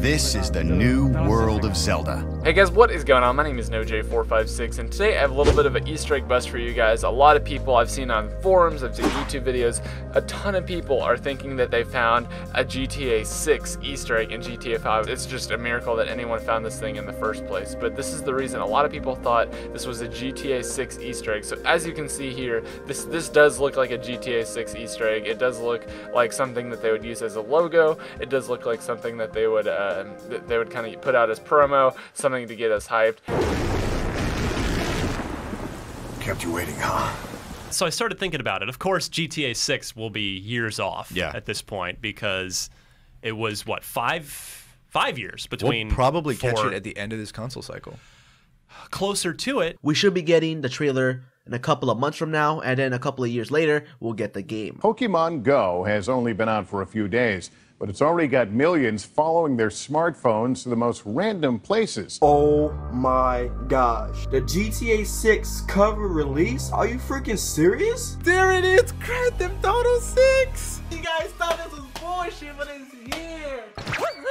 This is the new world of Zelda. Hey guys, what is going on? My name is NoJ456 and today I have a little bit of an Easter egg bust for you guys. A lot of people I've seen on forums, I've seen YouTube videos, a ton of people are thinking that they found a GTA 6 Easter egg in GTA 5. It's just a miracle that anyone found this thing in the first place. But this is the reason a lot of people thought this was a GTA 6 Easter egg. So as you can see here, this this does look like a GTA 6 Easter egg. It does look like something that they would use as a logo. It does look like something that they would uh, they would kind of put out as promo, something to get us hyped. Kept you waiting, huh? So I started thinking about it. Of course, GTA 6 will be years off Yeah. at this point because it was what five five years between. We'll probably catch it at the end of this console cycle. closer to it. We should be getting the trailer in a couple of months from now, and then a couple of years later, we'll get the game. Pokemon Go has only been out for a few days, but it's already got millions following their smartphones to the most random places. Oh my gosh. The GTA 6 cover release? Are you freaking serious? There it is, Grand Theft Auto 6! You guys thought this was bullshit, but it's here! Woohoo!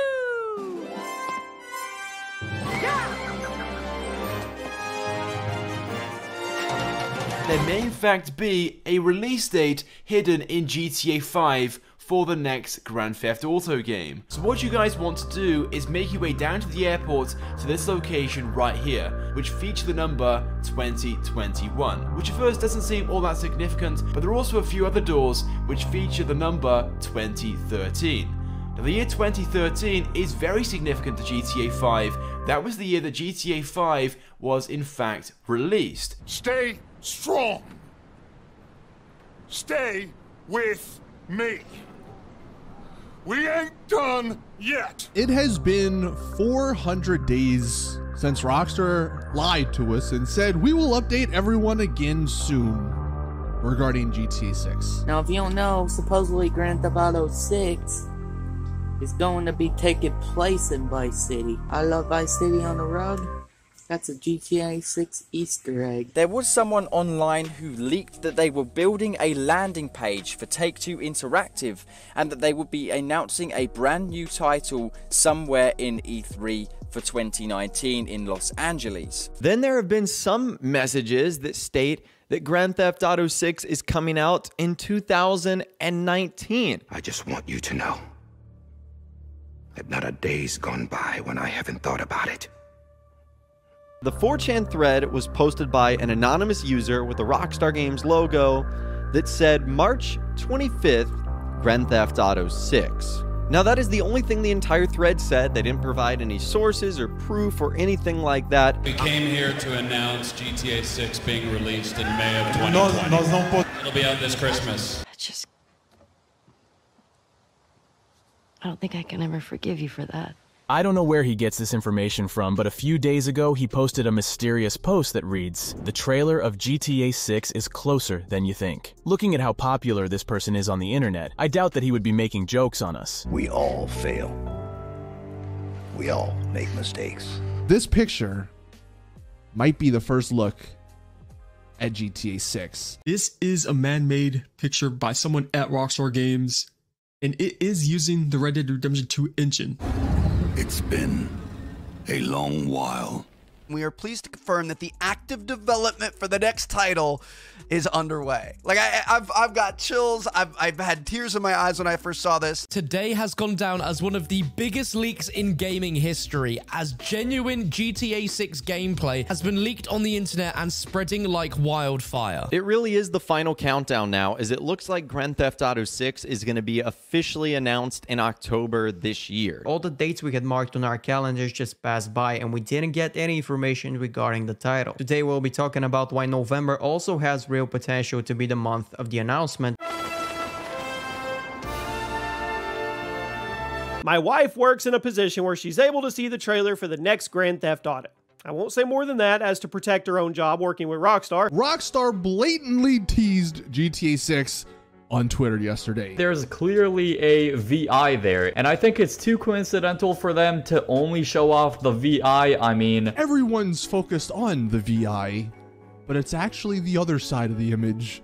There may in fact be a release date hidden in GTA 5 for the next Grand Theft Auto game. So what you guys want to do is make your way down to the airport to this location right here, which feature the number 2021, which at first doesn't seem all that significant, but there are also a few other doors which feature the number 2013. Now, the year 2013 is very significant to GTA 5. That was the year that GTA 5 was in fact released. Stay strong. Stay with me. We ain't done yet. It has been 400 days since Rockstar lied to us and said we will update everyone again soon regarding GTA 6. Now, if you don't know, supposedly Grand Theft Auto 6 is going to be taking place in Vice City. I love Vice City on the rug. That's a GTA 6 Easter egg. There was someone online who leaked that they were building a landing page for Take Two Interactive and that they would be announcing a brand new title somewhere in E3 for 2019 in Los Angeles. Then there have been some messages that state that Grand Theft Auto 6 is coming out in 2019. I just want you to know that not a day's gone by when I haven't thought about it. The 4chan thread was posted by an anonymous user with the Rockstar Games logo that said March 25th, Grand Theft Auto 6. Now, that is the only thing the entire thread said. They didn't provide any sources or proof or anything like that. We came here to announce GTA 6 being released in May of 2020. It'll be out this Christmas. Just. I don't think I can ever forgive you for that. I don't know where he gets this information from, but a few days ago he posted a mysterious post that reads, The trailer of GTA 6 is closer than you think. Looking at how popular this person is on the internet, I doubt that he would be making jokes on us. We all fail. We all make mistakes. This picture might be the first look at GTA 6. This is a man-made picture by someone at Rockstar Games, and it is using the Red Dead Redemption 2 engine. It's been a long while. We are pleased to confirm that the active development for the next title is underway. Like I, I've, I've got chills. I've, I've had tears in my eyes when I first saw this. Today has gone down as one of the biggest leaks in gaming history, as genuine GTA 6 gameplay has been leaked on the internet and spreading like wildfire. It really is the final countdown now, as it looks like Grand Theft Auto 6 is going to be officially announced in October this year. All the dates we had marked on our calendars just passed by, and we didn't get any information regarding the title. Today, we'll be talking about why November also has real potential to be the month of the announcement. My wife works in a position where she's able to see the trailer for the next Grand Theft Auto. I won't say more than that as to protect her own job working with Rockstar. Rockstar blatantly teased GTA 6 on Twitter yesterday. There's clearly a VI there, and I think it's too coincidental for them to only show off the VI. I mean, everyone's focused on the VI, but it's actually the other side of the image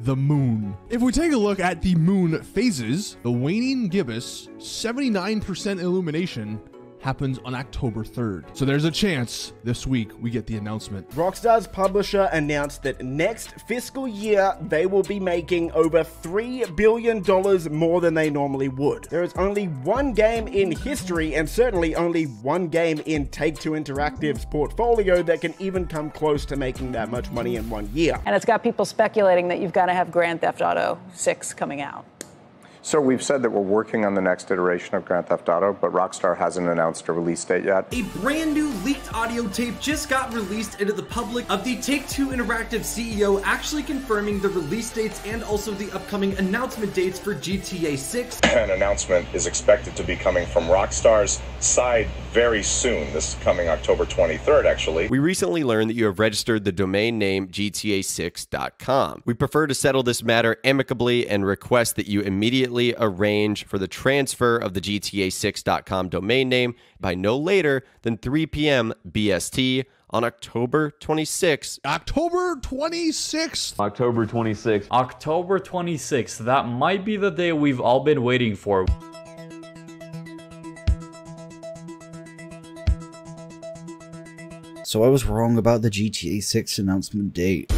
the moon. If we take a look at the moon phases, the waning gibbous, 79% illumination, happens on October 3rd. So there's a chance this week we get the announcement. Rockstar's publisher announced that next fiscal year they will be making over $3 billion more than they normally would. There is only one game in history, and certainly only one game in Take Two Interactive's portfolio that can even come close to making that much money in one year. And it's got people speculating that you've got to have Grand Theft Auto 6 coming out. So we've said that we're working on the next iteration of Grand Theft Auto, but Rockstar hasn't announced a release date yet. A brand new leaked audio tape just got released into the public of the Take-Two Interactive CEO actually confirming the release dates and also the upcoming announcement dates for GTA 6. An announcement is expected to be coming from Rockstar's side very soon. This is coming October 23rd, actually. We recently learned that you have registered the domain name GTA6.com. We prefer to settle this matter amicably and request that you immediately arrange for the transfer of the GTA6.com domain name by no later than 3 p.m. BST on October 26th. October 26th. October 26th. October 26th. That might be the day we've all been waiting for. So I was wrong about the GTA 6 announcement date.